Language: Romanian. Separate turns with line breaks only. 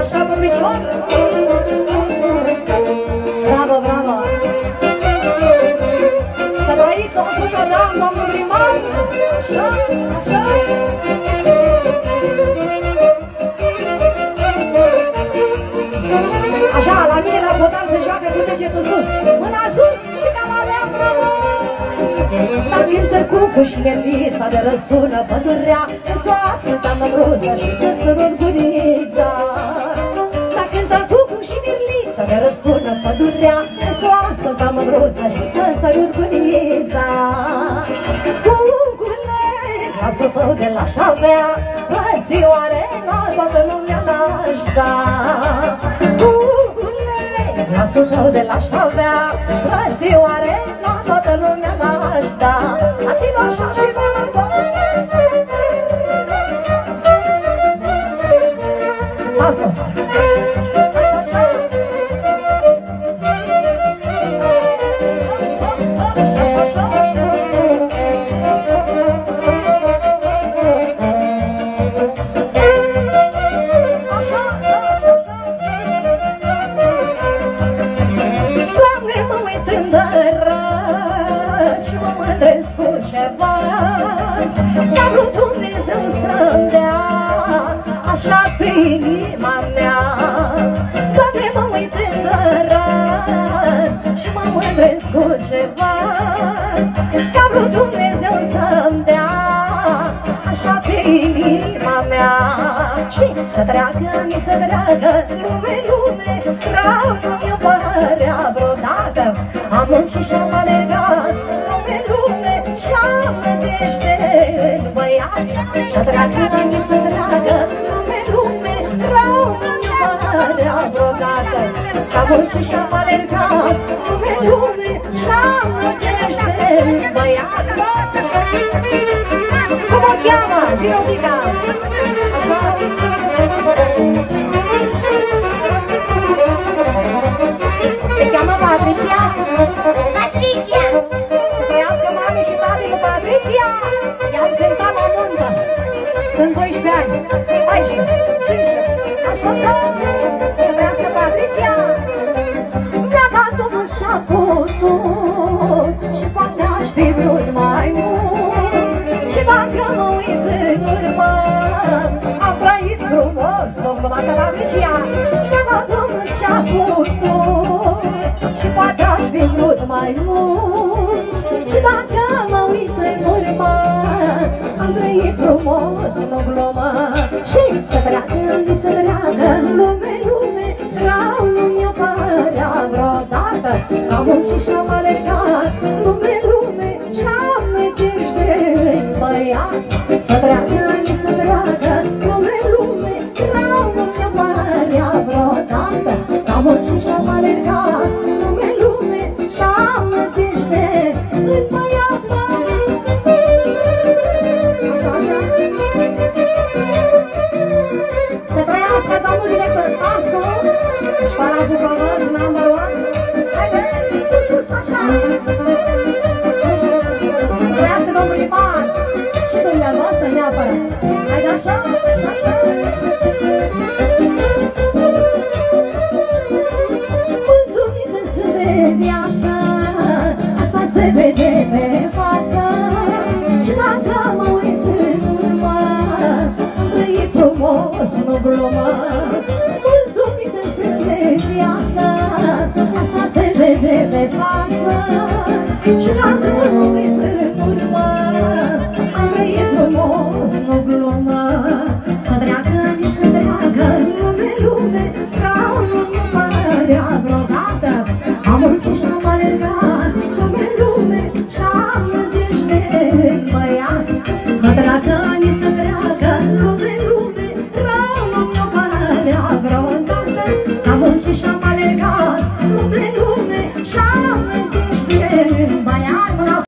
Așa pe picior. Bravo, bravo. Să trăiți o sută de ani, domnul primar. Așa, așa. Așa, la mine la votar se joacă cu degetul sus. Mâna sus și cam alea, bravo! Dar cântă cucu și merlița de răsună pădurea. În soasă, doamnă bruză și să sărut gurița. Dar cântă cucu și merlița de răsună pădurea În soasă, doamnă bruză și să sărut gurița. Cucule, glasul tău de la șavea Răzioare la toată lumea n-aș da Cucule, glasul tău de la șavea Răzioare la Lasă-o să Așa, așa Așa, așa, Așa, așa, așa Doamne, mă uit în dărăt Și mă mândresc cu ceva. Ca vrut Dumnezeu mândresc cu ceva Ca vrut Dumnezeu să-mi dea Așa pe inima mea. Și să treacă, mi să treacă Lume, lume, rău nu mi-o părea vreodată. Am muncit și-am alergat Lume, lume, și-am nădejde în băiat. Să treacă, mi să treacă părea vreodată Am muncit și-am alergat Lume, lume, și-am nădejde în băiat Cum o cheamă? Zi-o, Mica! Se cheamă Patricia?
Patricia!
Să trăiască mami și tati cu Patricia! I-am cântat la nuntă! Sunt 12 ani! Hai și 15! Așa, așa! Să trăiască Patricia! Mi-a dat mult și-a putut Și poate aș fi vrut mai mult. Și dacă mă uit în urmă Am trăit frumos, domnul așa Patricia Mi-a dat mult și-a putut Și poate aș fi vrut mai mult. Și dacă mă uit în urmă Am trăit frumos, nu glumă Și să treacă, să treacă Să uit în